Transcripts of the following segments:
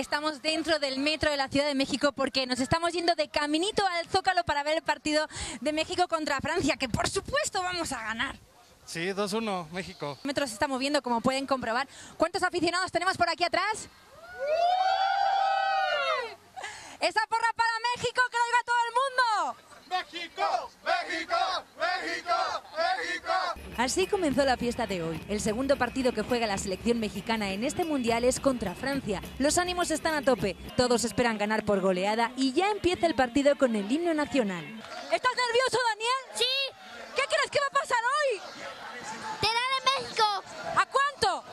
estamos dentro del metro de la Ciudad de México porque nos estamos yendo de caminito al Zócalo para ver el partido de México contra Francia, que por supuesto vamos a ganar. Sí, 2-1, México. El metro se está moviendo, como pueden comprobar. ¿Cuántos aficionados tenemos por aquí atrás? ¡Esa porra para México, que lo oiga todo el mundo! ¡México! ¡México! ¡México! ¡México! Así comenzó la fiesta de hoy. El segundo partido que juega la selección mexicana en este mundial es contra Francia. Los ánimos están a tope, todos esperan ganar por goleada y ya empieza el partido con el himno nacional. ¿Estás nervioso, Daniel? Sí, ¿Qué crees que va a pasar hoy? te da de México. ¿A cuánto?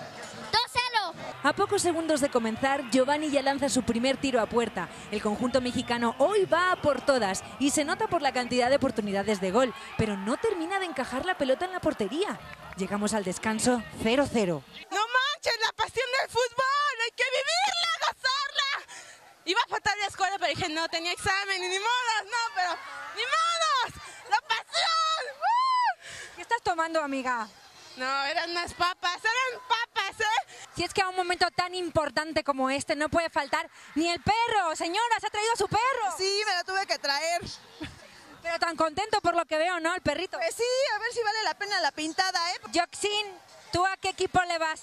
2-0. A pocos segundos de comenzar, Giovanni ya lanza su primer tiro a puerta. El conjunto mexicano hoy va a por todas y se nota por la cantidad de oportunidades de gol, pero no termina de encajar la pelota en la portería. Llegamos al descanso 0-0. No manches, la pasión del fútbol, hay que vivirla, gozarla. Iba a faltar la escuela, pero dije, no, tenía examen y ni modos, no, pero ni modos, la pasión. ¡Uh! ¿Qué estás tomando, amiga? No, eran unas papas, eran papas. Si es que a un momento tan importante como este no puede faltar ni el perro. Señora, se ha traído a su perro. Sí, me lo tuve que traer. Pero tan contento por lo que veo, ¿no? El perrito. Pues sí, a ver si vale la pena la pintada, ¿eh? Joxin, ¿tú a qué equipo le vas?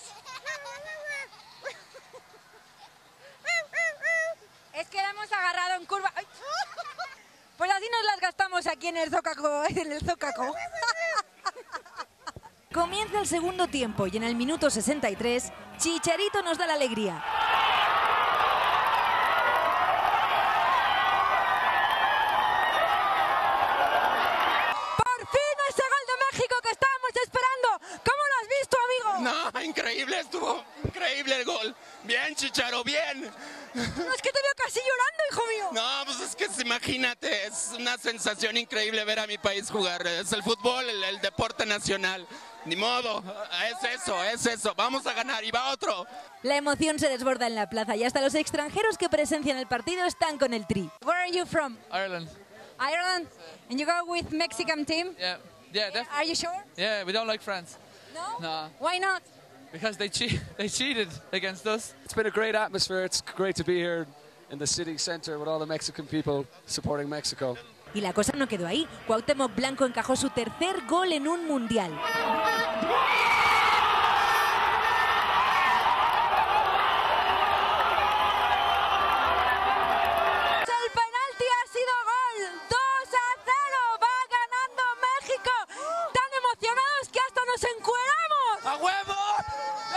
Es que la hemos agarrado en curva. ¡Ay! Pues así nos las gastamos aquí en el Zócaco. En el Zócaco. Comienza el segundo tiempo y en el minuto 63, Chicharito nos da la alegría. ¡Por fin ese gol de México que estábamos esperando! ¿Cómo lo has visto, amigo? No, increíble, estuvo increíble el gol. Bien, Chicharo, bien. No, es que te veo casi llorando, hijo mío. No, pues es que imagínate, es una sensación increíble ver a mi país jugar. Es el fútbol, el, el deporte nacional. Ni modo, es eso, es eso. Vamos a ganar y va otro. La emoción se desborda en la plaza y hasta los extranjeros que presencian el partido están con el tri. Where are you from? Ireland. Ireland. And you go with Mexican team? Yeah, yeah, definitely. Are you sure? Yeah, we don't like France No. No. Why not? because they cheat. They cheated against us. It's been a great atmosphere. It's great to be here in the city center with all the Mexican people supporting Mexico. Y la cosa no quedó ahí. Cuauhtémoc Blanco encajó su tercer gol en un mundial. El penalti ha sido gol. 2 a 0. Va ganando México. Tan emocionados que hasta nos encueramos. ¡A huevo!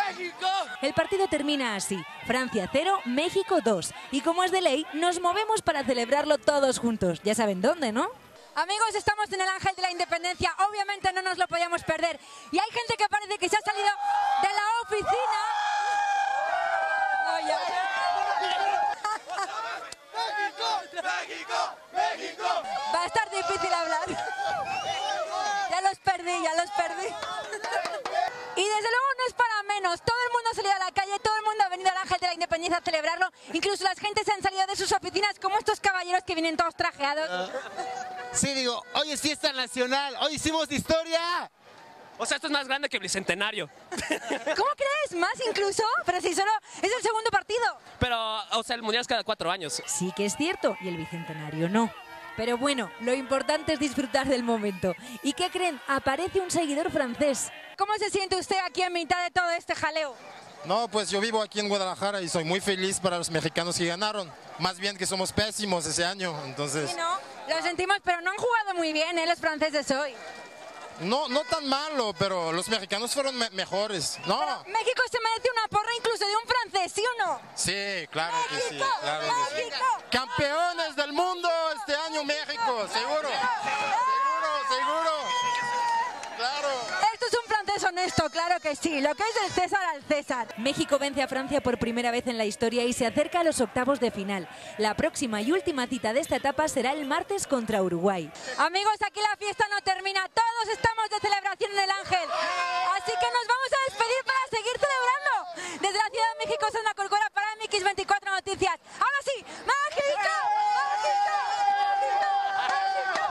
¡México! El partido termina así, Francia 0, México 2. Y como es de ley, nos movemos para celebrarlo todos juntos. Ya saben dónde, ¿no? Amigos, estamos en el Ángel de la Independencia. Obviamente no nos lo podíamos perder. Y hay gente que parece que se ha salido de la oficina. No, ya. ¡México! ¡México! Va a estar difícil hablar. Ya los perdí, ya los perdí. Y desde luego no es para menos. Todo el mundo ha salido a la calle, todo el mundo ha venido al Ángel de la Independencia a celebrarlo. Incluso las gentes se han salido de sus oficinas, como estos caballeros que vienen todos trajeados. Sí, digo, hoy es fiesta nacional, hoy hicimos historia. O sea, esto es más grande que el Bicentenario. ¿Cómo crees? ¿Más incluso? Pero si solo es el segundo partido. Pero, o sea, el Mundial es cada cuatro años. Sí que es cierto, y el Bicentenario no. Pero bueno, lo importante es disfrutar del momento. ¿Y qué creen? Aparece un seguidor francés. ¿Cómo se siente usted aquí en mitad de todo este jaleo? No, pues yo vivo aquí en Guadalajara y soy muy feliz para los mexicanos que ganaron. Más bien que somos pésimos ese año, entonces... Sí, ¿no? Lo sentimos, pero no han jugado muy bien, ¿eh? Los franceses hoy. No, no tan malo, pero los mexicanos fueron me- mejores. No, México se merece una porra incluso de un francés, ¿sí o no? sí, claro que sí. ¡México! Que sí. ¡México! Campeones del mundo este año México, seguro. honesto, claro que sí. Lo que es el César al César. México vence a Francia por primera vez en la historia y se acerca a los octavos de final. La próxima y última cita de esta etapa será el martes contra Uruguay. Amigos, aquí la fiesta no termina. Todos estamos de celebración en el Ángel. Así que nos vamos a despedir para seguir celebrando. Desde la Ciudad de México, Sandra Corcora para MX24.